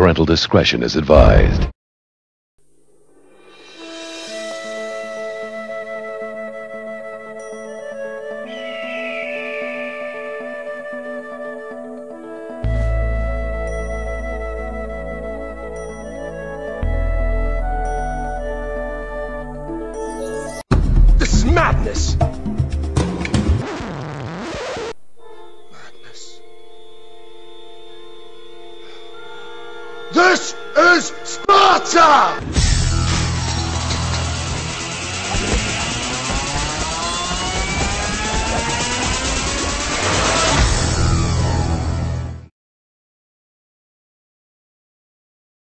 Parental discretion is advised. This is madness! This is Sparta!